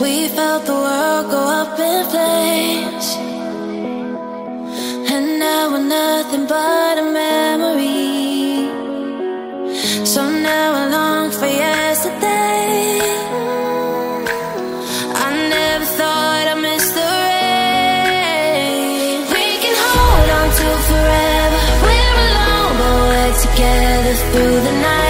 We felt the world go up in flames. And now we're nothing but a memory. So now I long for yesterday. I never thought I'd miss the rain. We can hold on to forever. We're alone, but we're together through the night.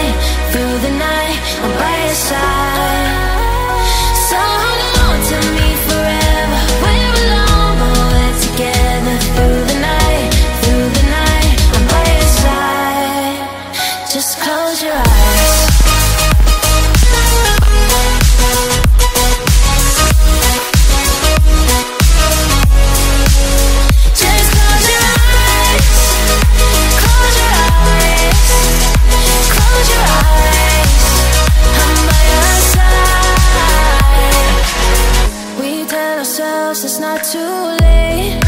it's not too late.